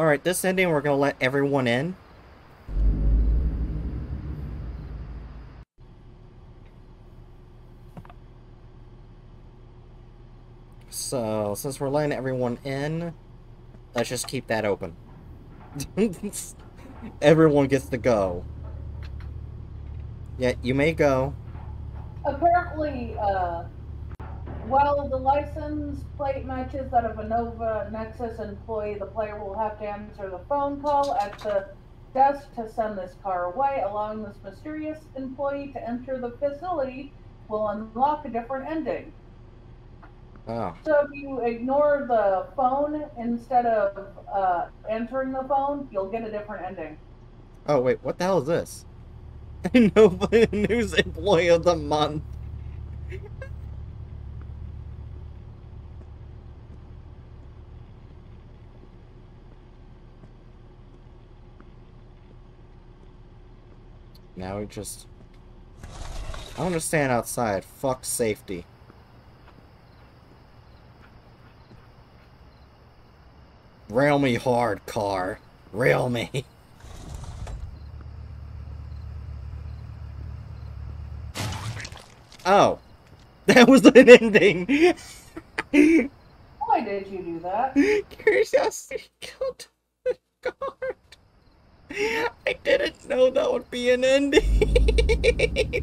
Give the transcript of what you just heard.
Alright, this ending we're gonna let everyone in. So, since we're letting everyone in, let's just keep that open. everyone gets to go. Yeah, you may go. Apparently, uh, while the license plate matches that of a Nova Nexus employee, the player will have to answer the phone call at the desk to send this car away. Allowing this mysterious employee to enter the facility will unlock a different ending. Oh. So if you ignore the phone instead of uh, entering the phone, you'll get a different ending. Oh, wait, what the hell is this? Nova News Employee of the Month. Now we just... I want to stand outside. Fuck safety. Rail me hard, car. Rail me. Oh. That was an ending. Why did you do that? Curiosity killed the guard. I didn't know that would be an ending.